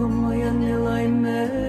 come on your